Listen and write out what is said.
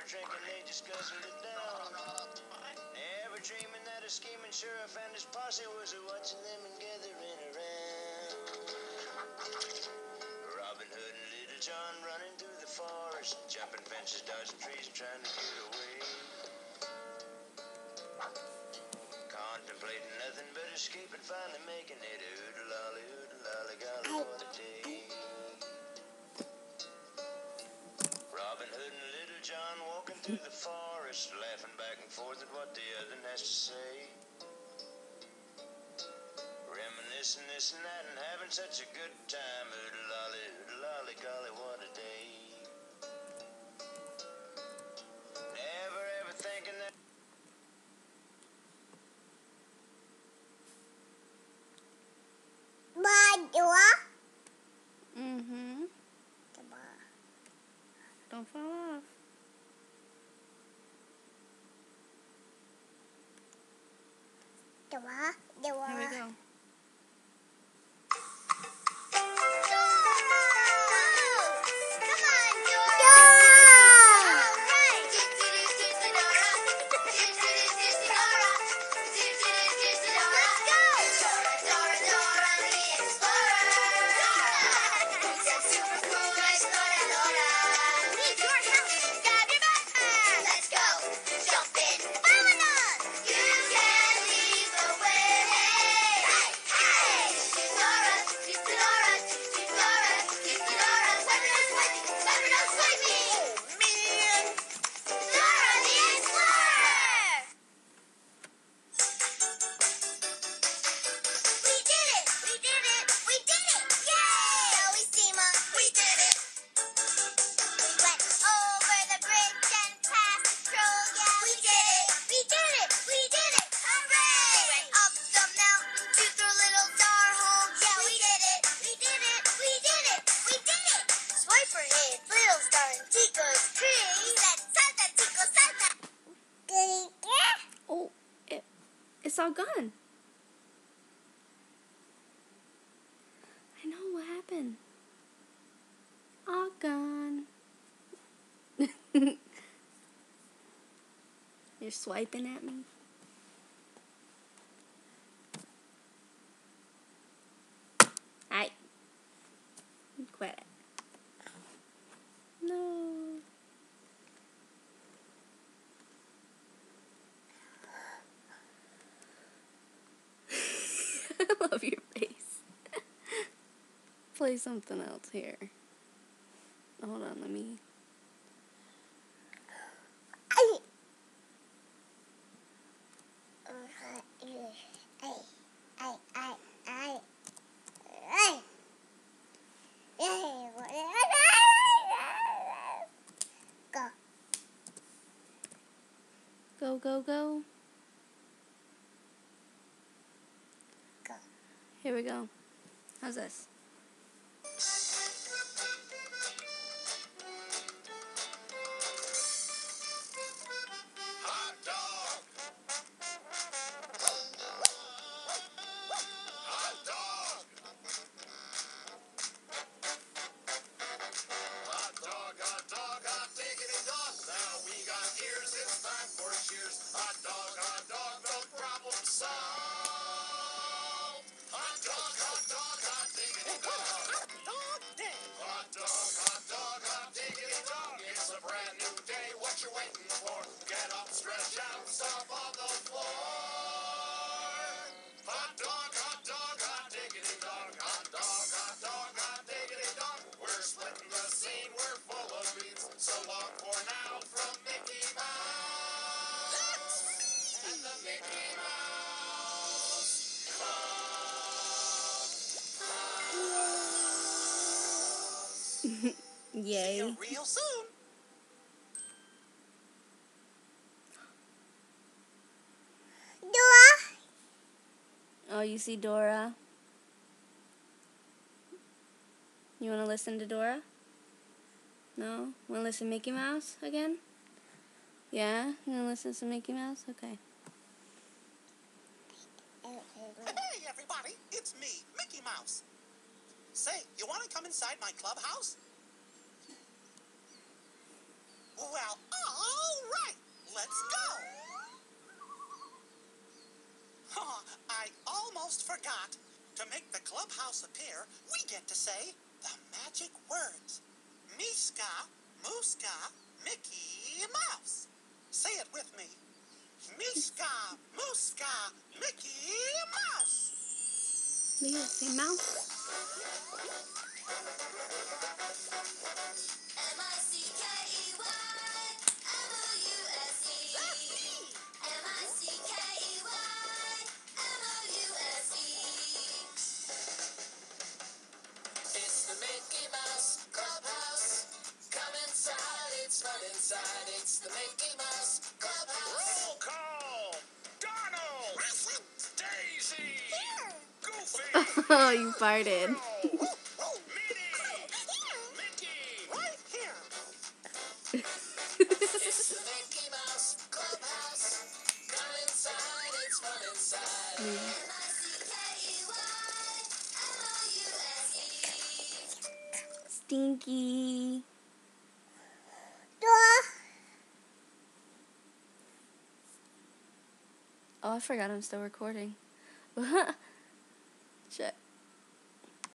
were drinking, they just guzzled it down. Never dreaming that a scheming sheriff and his posse was watching them and gathering around. Robin Hood and Little John running through the forest, jumping fences, dodging trees, and trying to get away. Contemplating nothing but escape and finally making it. Oodle lolly, oodle lolly, through the forest, laughing back and forth at what the other has to say. Reminiscing this and that and having such a good time. Oodle lolly, oodle lolly, golly, what a day. Dua. Here we go. Oh, it, it's all gone. I know what happened. All gone. You're swiping at me. Play something else here. Hold on, let me. Go. Go, go, go. Go. Here we go. How's this? Stop. Hot dog, hot dog, It's a brand new day. What you waiting for? Get up, stretch out, jump on the floor. hot Club. Yay. real soon. Dua. Oh, you see Dora? You want to listen to Dora? No? Want to listen to Mickey Mouse again? Yeah? You want to listen to Mickey Mouse? Okay. Hey, everybody, it's me, Mickey Mouse. Say, you want to come inside my clubhouse? Well, all right, let's go. Oh, I almost forgot. To make the clubhouse appear, we get to say the magic words. Meeska, Mooska, Mickey Mouse. Say it with me. Meeska, Mooska, Mickey Mouse. Mickey Mouse. Inside, it's inside. It's the Mickey Mouse Clubhouse. Roll call. Donald. Daisy. Goofy. Oh, you farted. Minnie. Mickey. Right here. It's the Mickey Mouse Clubhouse. Come inside, it's fun inside. Stinky. Door. Oh, I forgot I'm still recording. Shit.